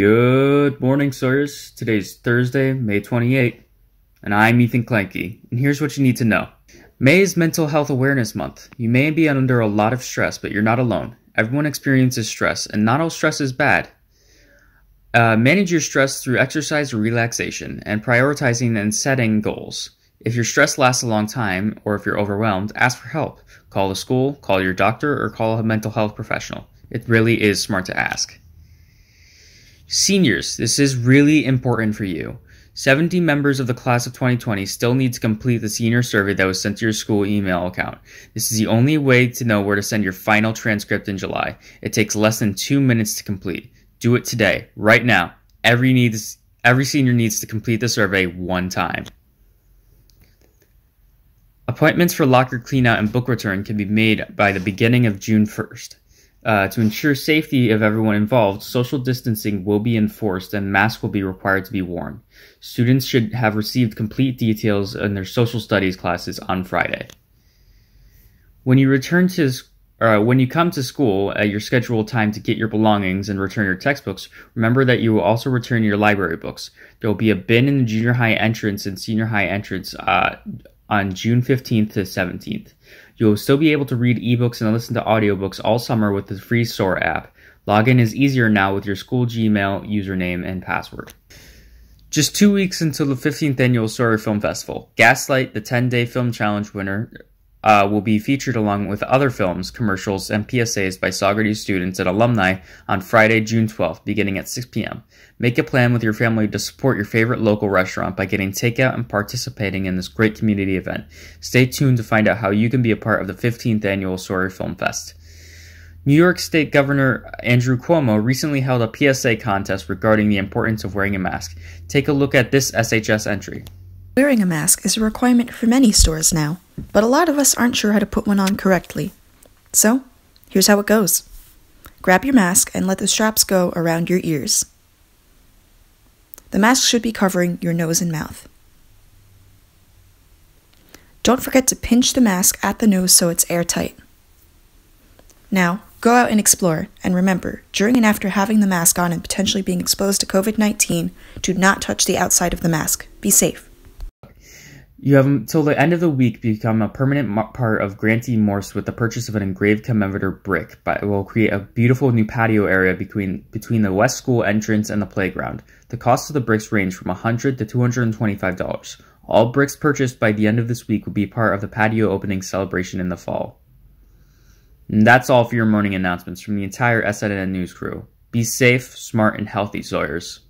Good morning, Sawyers. Today's Thursday, May 28th, and I'm Ethan Kleinke, and here's what you need to know. May is Mental Health Awareness Month. You may be under a lot of stress, but you're not alone. Everyone experiences stress, and not all stress is bad. Uh, manage your stress through exercise relaxation, and prioritizing and setting goals. If your stress lasts a long time, or if you're overwhelmed, ask for help. Call the school, call your doctor, or call a mental health professional. It really is smart to ask. Seniors, this is really important for you. 70 members of the class of 2020 still need to complete the senior survey that was sent to your school email account. This is the only way to know where to send your final transcript in July. It takes less than two minutes to complete. Do it today, right now. Every needs every senior needs to complete the survey one time. Appointments for locker cleanout and book return can be made by the beginning of June 1st. Uh, to ensure safety of everyone involved, social distancing will be enforced and masks will be required to be worn. Students should have received complete details in their social studies classes on Friday. When you return to uh, when you come to school at your scheduled time to get your belongings and return your textbooks, remember that you will also return your library books. There will be a bin in the junior high entrance and senior high entrance uh, on June 15th to 17th. You will still be able to read ebooks and listen to audiobooks all summer with the free Sora app. Login is easier now with your school Gmail username and password. Just two weeks until the 15th annual Sawyer Film Festival, Gaslight, the 10 day film challenge winner, uh, will be featured along with other films, commercials, and PSAs by Saugerties students and alumni on Friday, June 12th, beginning at 6 p.m. Make a plan with your family to support your favorite local restaurant by getting takeout and participating in this great community event. Stay tuned to find out how you can be a part of the 15th annual Sawyer Film Fest. New York State Governor Andrew Cuomo recently held a PSA contest regarding the importance of wearing a mask. Take a look at this SHS entry. Wearing a mask is a requirement for many stores now, but a lot of us aren't sure how to put one on correctly. So, here's how it goes grab your mask and let the straps go around your ears. The mask should be covering your nose and mouth. Don't forget to pinch the mask at the nose so it's airtight. Now, go out and explore, and remember, during and after having the mask on and potentially being exposed to COVID 19, do not touch the outside of the mask. Be safe. You have until the end of the week become a permanent part of Grant D. Morse with the purchase of an engraved commemorative brick. But it will create a beautiful new patio area between between the West School entrance and the playground. The cost of the bricks range from 100 to $225. All bricks purchased by the end of this week will be part of the patio opening celebration in the fall. And that's all for your morning announcements from the entire SNN News crew. Be safe, smart, and healthy, Sawyers.